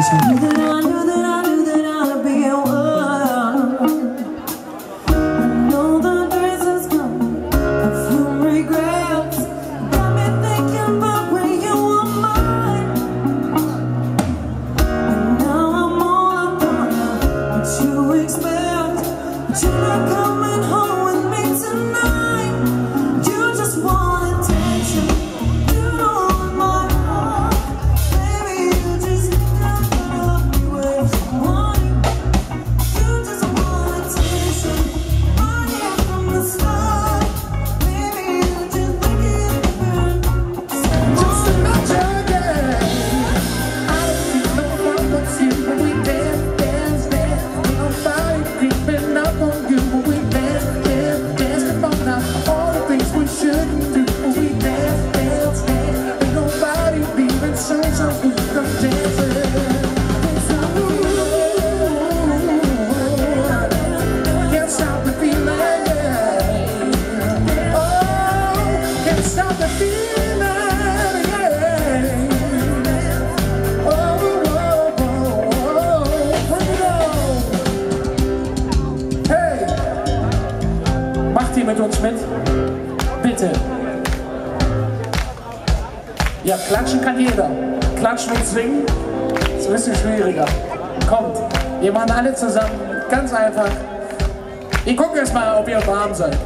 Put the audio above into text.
谢谢。Ihr mit uns mit? Bitte. Ja, klatschen kann jeder. Klatschen und singen ist ein bisschen schwieriger. Kommt, wir machen alle zusammen. Ganz einfach. Ich gucke jetzt mal, ob ihr warm seid.